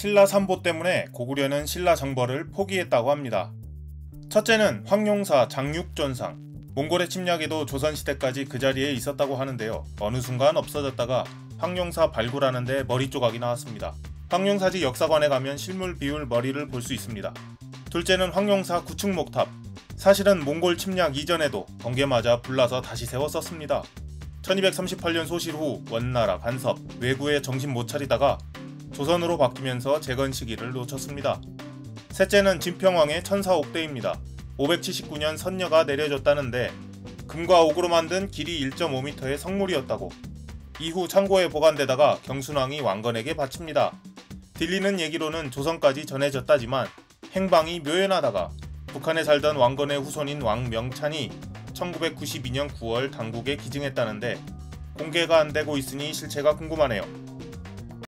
신라 삼보 때문에 고구려는 신라 정벌을 포기했다고 합니다. 첫째는 황룡사 장육전상. 몽골의 침략에도 조선시대까지 그 자리에 있었다고 하는데요. 어느 순간 없어졌다가 황룡사 발굴하는데 머리 조각이 나왔습니다. 황룡사지 역사관에 가면 실물 비율 머리를 볼 수 있습니다. 둘째는 황룡사 구축목탑. 사실은 몽골 침략 이전에도 번개 맞아 불나서 다시 세웠었습니다. 1238년 소실 후 원나라 간섭 외구에 정신 못 차리다가 조선으로 바뀌면서 재건 시기를 놓쳤습니다. 셋째는 진평왕의 천사옥대입니다. 579년 선녀가 내려졌다는데 금과 옥으로 만든 길이 1.5m의 성물이었다고 이후 창고에 보관되다가 경순왕이 왕건에게 바칩니다. 들리는 얘기로는 조선까지 전해졌다지만 행방이 묘연하다가 북한에 살던 왕건의 후손인 왕명찬이 1992년 9월 당국에 기증했다는데 공개가 안 되고 있으니 실체가 궁금하네요.